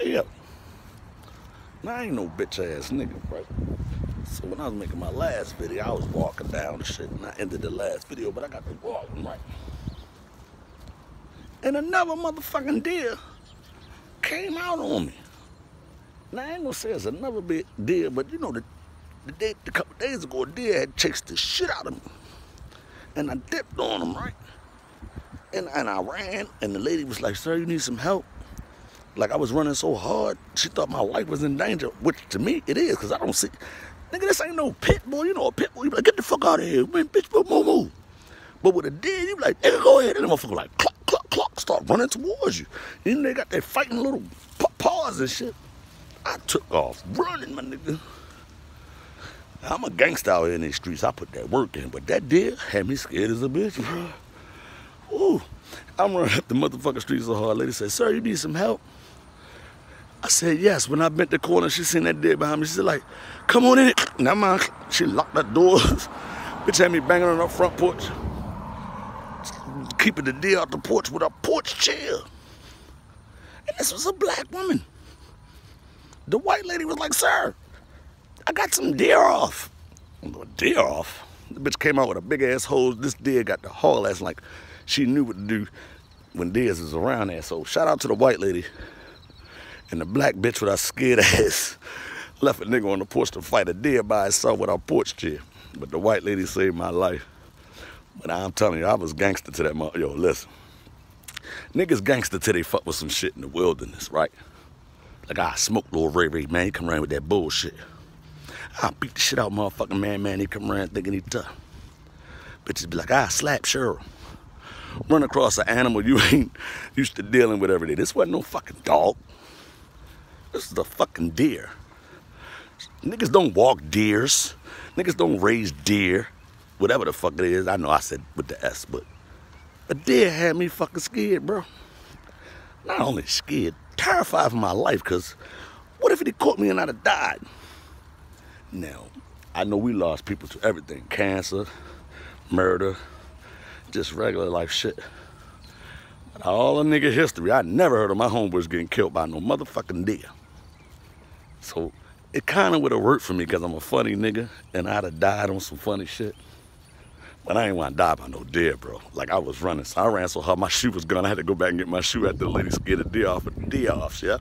Yeah. Now, I ain't no bitch ass nigga, right? So when I was making my last video, I was walking down the shit and I ended the last video, but I got to walking, right? And another motherfucking deer came out on me. Now, I ain't gonna say it's another big deer, but you know, the, the day, a couple days ago, a deer had chased the shit out of me. And I dipped on him, right? And, and I ran, and the lady was like, sir, you need some help? Like I was running so hard, she thought my life was in danger, which to me it is, because I don't see, nigga, this ain't no pit bull. You know a pit bull, you be like, get the fuck out of here. Man, bitch, move, move, move. But with a deer, you be like, nigga, go ahead. And the motherfucker like, clock, clock, clock, start running towards you. Know, they got that fighting little paws and shit. I took off running, my nigga. I'm a gangster out here in these streets. I put that work in, but that deer had me scared as a bitch, bro. Ooh, I'm running up the motherfucking streets so hard. Lady said, sir, you need some help? I said, yes. When I bent the corner, she seen that deer behind me. She said, like, come on in. Now, man, she locked the doors. Bitch had me banging on her front porch. Keeping the deer out the porch with a porch chair. And this was a black woman. The white lady was like, sir, I got some deer off. Deer off? The bitch came out with a big ass hose. This deer got the haul ass like she knew what to do when deers is around there. So shout out to the white lady. And the black bitch with her scared ass left a nigga on the porch to fight a deer by himself with our porch chair. But the white lady saved my life. But I'm telling you, I was gangster to that mother. Yo, listen. Niggas gangster till they fuck with some shit in the wilderness, right? Like, I smoke little Ray Ray, man. He come around with that bullshit. I beat the shit out motherfucking man, man. He come around thinking he tough. Bitches be like, I slap Cheryl. Run across an animal you ain't used to dealing with every day. This wasn't no fucking dog. This is a fucking deer. Niggas don't walk deers. Niggas don't raise deer. Whatever the fuck it is. I know I said with the S, but a deer had me fucking scared, bro. Not only scared, terrified for my life, because what if it caught me and I'd have died? Now, I know we lost people to everything. Cancer, murder, just regular life shit. All the nigga history, I never heard of my homeboys getting killed by no motherfucking deer. So it kind of would have worked for me because I'm a funny nigga and I'd have died on some funny shit. But I ain't want to die by no deer, bro. Like I was running, so I ran so hard my shoe was gone. I had to go back and get my shoe after the lady scared a deer off the deer off, yeah.